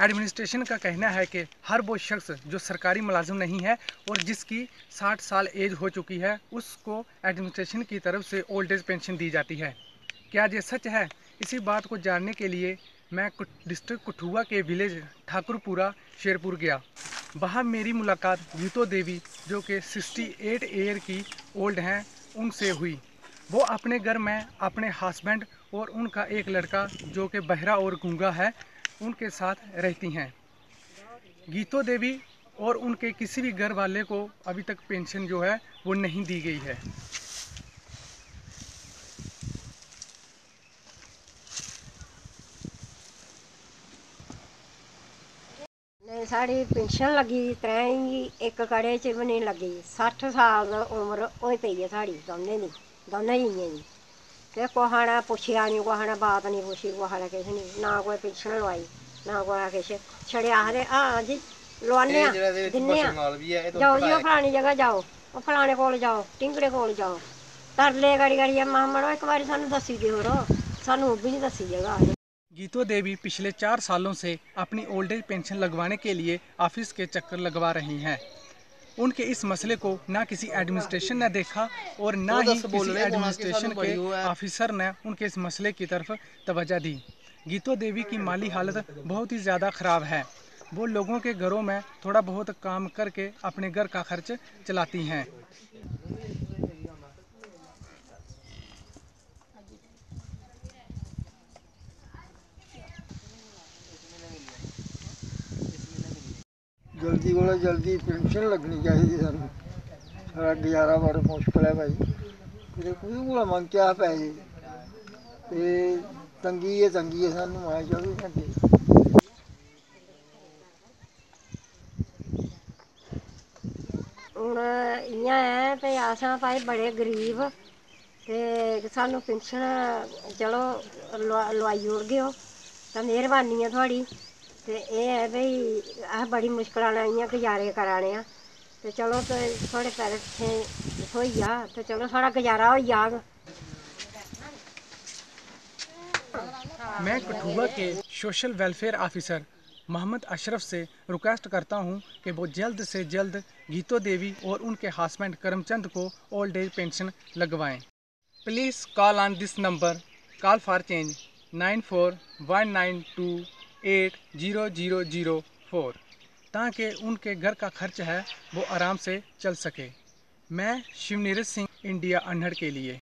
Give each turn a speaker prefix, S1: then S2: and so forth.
S1: Administration का कहना है कि हर वो शख्स जो सरकारी मुलाजिम नहीं है और जिसकी 60 साल एज हो चुकी है, उसको एडमिनिस्ट्रेशन की तरफ़ से ओल्ड एज पेंशन दी जाती है। क्या ये सच है? इसी बात को जानने के लिए मैं डिस्ट्रिक्ट कठुआ के विलेज ठाकुरपुरा, शेरपुर गया। वहाँ मेरी मुलाकात गीतो देवी, जो कि 68 ईयर की ओल्ड हैं, उनसे हुई। वो अपने घर में अपने हस्बैंड और उनका एक लड़का, जो कि बहरा और गूँगा है उनके साथ रहती हैं। गीतो देवी और उनके किसी भी घर वाले को अभी तक पेंशन जो है, वो नहीं दी गई है।
S2: साड़ी पेंशन लगी त्रै एक कड़े च नहीं लगी। सट्ठ साल उम्र पई है साड़ी, दोनें दोनें दी। ते कुसै ने पुच्छेआ निं कुसै ने बात निं पुच्छी कुसै ने किश निं ना कोई पेंशन लोआई ना कोई किश छड़े आखदे हाँ जी लोआने आं दिन्ने आं। जाओ जी फलानी जगह जाओ ओह् फलाने कोल जाओ टिंगड़े कोल जाओ। तरले करी करियै महा मड़ो इक बारी सानूं दस्सी देओ सानूं ओह् बी निं दस्सी जगह।
S1: गीतो देवी पिछले चार सालों से अपनी ओल्ड एज पेंशन लगवाने के लिए ऑफ़िस के चक्कर लगवा रही हैं। उनके इस मसले को ना किसी एडमिनिस्ट्रेशन ने देखा और ना ही किसी एडमिनिस्ट्रेशन के ऑफिसर ने उनके इस मसले की तरफ़ तवज्जो दी। गीतो देवी की माली हालत बहुत ही ज़्यादा ख़राब है। वो लोगों के घरों में थोड़ा बहुत काम करके अपने घर का खर्च चलाती हैं।
S3: जल्दी को जल्दी पेंशन लगनी चाहिए सू सारा गुजारा बड़ा मुश्किल है भाई कुछ को मंग क्या पैसे ते तंगी है तंगी है सानू आए चौबी घंटे
S2: हून इ'यां ऐ भाई अस भाई बड़े गरीब ते सानू पेंशन चलो लोआई ओड़गे ओ ते मेहरबानी ऐ थुआढ़ी ते एह् ऐ भाई, अस बड़ी मुश्कल नै इ'यां गुजारे करा ने आं। ते चलो थुआढ़े पैर थ्होई जा, ते चलो साढ़ा गुजारा होई जाग
S1: मैं कठुआ के social welfare officer Mohammad Ashraf से रिक्वेस्ट करता हूँ कि वो जल्द से जल्द गीतो देवी और उनके हस्बैंड करमचंद को old age pension लगवाएँ। Please call on this number call for change nine four one nine two eight zero zero zero four, ताकि उनके घर का खर्च है वो आराम से चल सके। मैं शिवनीरज सिंह, इंडिया अनहड़ के लिए।